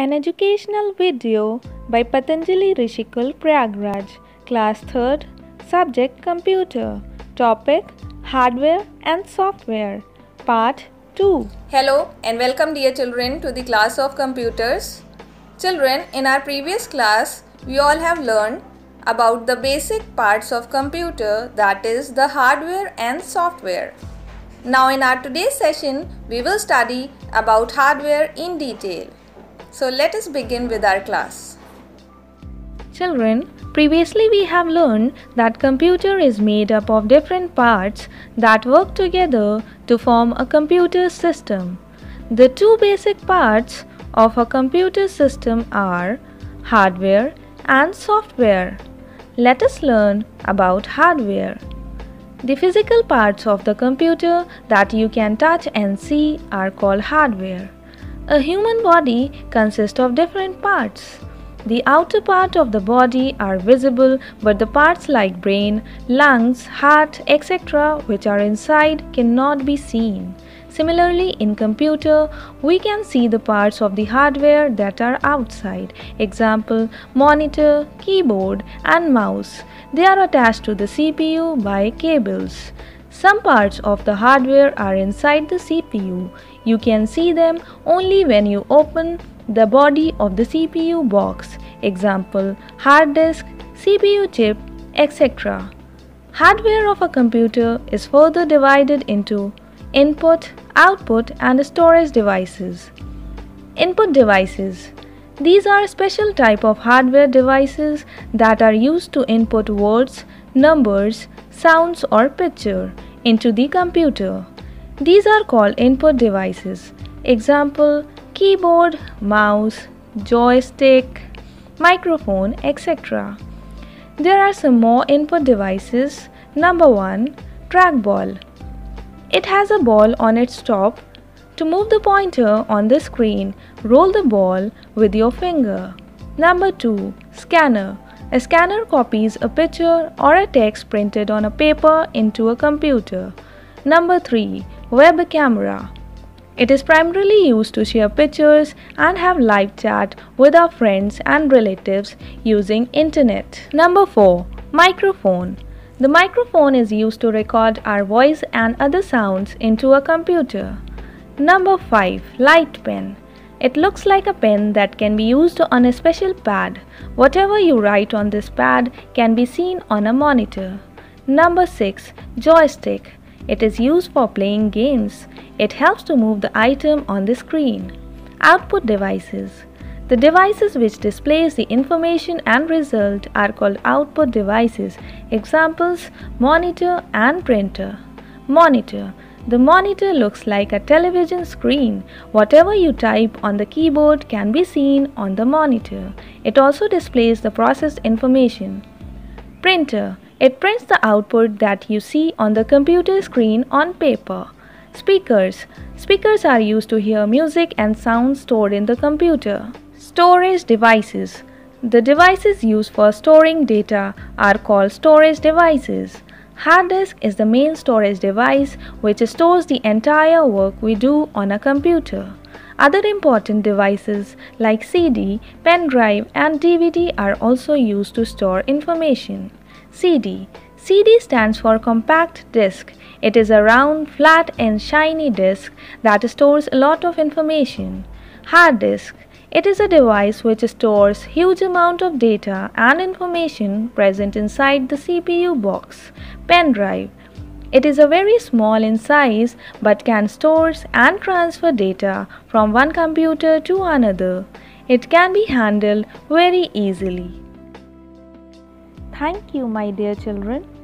An educational video by Patanjali Rishikul Prayagraj, Class 3rd, Subject Computer, Topic Hardware and Software, Part 2. Hello and welcome dear children to the class of computers. Children, in our previous class, we all have learned about the basic parts of computer that is the hardware and software. Now in our today's session, we will study about hardware in detail. So let us begin with our class. Children, previously we have learned that computer is made up of different parts that work together to form a computer system. The two basic parts of a computer system are hardware and software. Let us learn about hardware. The physical parts of the computer that you can touch and see are called hardware. A human body consists of different parts. The outer part of the body are visible, but the parts like brain, lungs, heart, etc., which are inside, cannot be seen. Similarly, in computer, we can see the parts of the hardware that are outside. Example, monitor, keyboard and mouse. They are attached to the CPU by cables. Some parts of the hardware are inside the CPU. You can see them only when you open the body of the CPU box. Example, hard disk, CPU chip, etc. Hardware of a computer is further divided into input, output and storage devices. Input devices these are special type of hardware devices that are used to input words, numbers, sounds or picture into the computer. These are called input devices. Example keyboard, mouse, joystick, microphone, etc. There are some more input devices. Number 1 trackball. It has a ball on its top. To move the pointer on the screen, roll the ball with your finger. Number 2 scanner. A scanner copies a picture or a text printed on a paper into a computer. Number 3 Web camera. It is primarily used to share pictures and have live chat with our friends and relatives using internet. Number 4. Microphone. The microphone is used to record our voice and other sounds into a computer. Number 5. Light pen. It looks like a pen that can be used on a special pad. Whatever you write on this pad can be seen on a monitor. Number 6. Joystick. It is used for playing games. It helps to move the item on the screen. Output devices. The devices which displays the information and result are called output devices. Examples monitor and printer. Monitor. The monitor looks like a television screen. Whatever you type on the keyboard can be seen on the monitor. It also displays the processed information. Printer. It prints the output that you see on the computer screen on paper. Speakers. Speakers are used to hear music and sound stored in the computer. Storage devices. The devices used for storing data are called storage devices. Hard disk is the main storage device which stores the entire work we do on a computer. Other important devices like CD, pen drive and DVD are also used to store information. CD. CD stands for compact disc. It is a round, flat and shiny disc that stores a lot of information. Hard disk. It is a device which stores huge amount of data and information present inside the CPU box. Pen drive. It is a very small in size but can store and transfer data from one computer to another. It can be handled very easily. Thank you, my dear children.